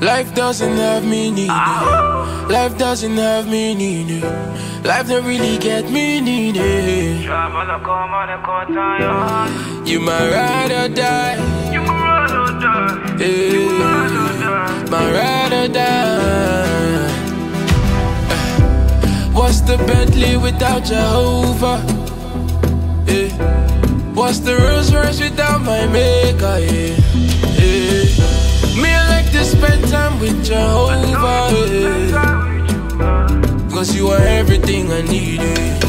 Life doesn't have meaning. Life doesn't have meaning. Life don't really get meaning. You might ride or die. Yeah. My ride or die. Eh. What's the Bentley without Jehovah? Yeah. What's the Rolls Royce without my maker? Yeah. Everything I need. Yeah.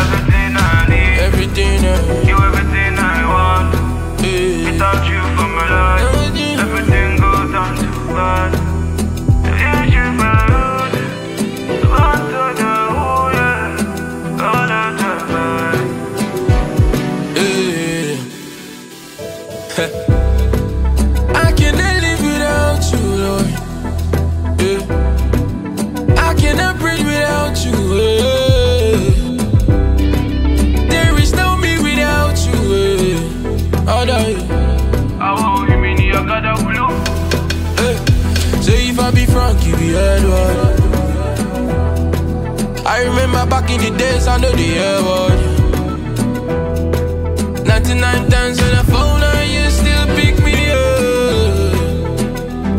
Everything I need, Everything I you everything I want. yeah. Without you for my life, Everything. everything goes down to bad. If you found want to know, yeah, all the I cannot live without you, Lord. Yeah. I remember back in the days, I know the Edward. 99 times on the phone, and you still pick me up.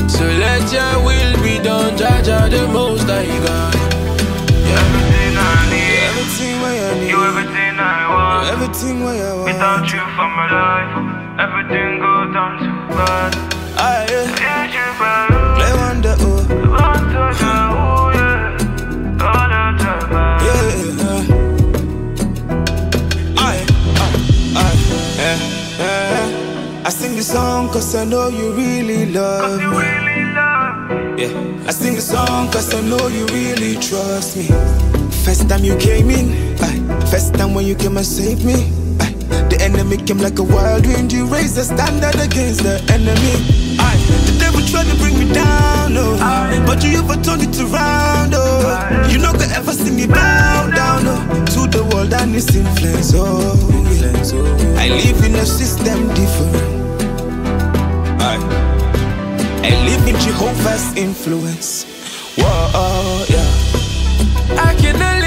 So let your will be done, judge the most I got. Yeah. Everything I need, Everything I need, you everything I want. everything I want. Without you for my life, everything goes down to bad. I yeah. Song cause I know you really love me. really love me. Yeah, I sing the song cause I know you really trust me. First time you came in, aye. first time when you came and saved me. aye. The enemy came like a wild wind, you raised the standard against the enemy. Aye. The devil tried to bring me down, oh. but Jehovah turned it around, oh. You no could ever see me bow down, oh. To the world and its influence, oh. yeah. Oh. I live in a system different. I live in Jehovah's influence. Whoa, oh, yeah. I cannot